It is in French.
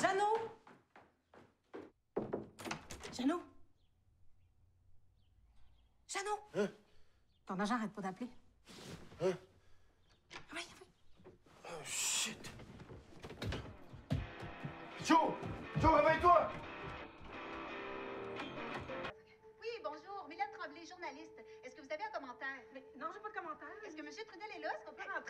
Jeannot! Jeannot! Jeannot! Hein? Ton agent arrête pas d'appeler. Hein? Ah oui, oui. Oh, shit. Joe! Joe, réveille-toi! Oui, bonjour. Mylène Tremblay, journaliste. Est-ce que vous avez un commentaire? Mais non, j'ai pas de commentaire. Est-ce que M. Trudel est là? Est-ce qu'on peut rentrer?